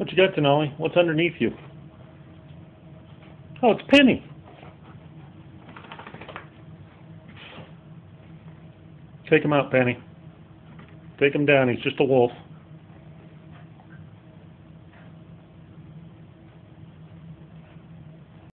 What you got, Denali? What's underneath you? Oh, it's Penny. Take him out, Penny. Take him down. He's just a wolf.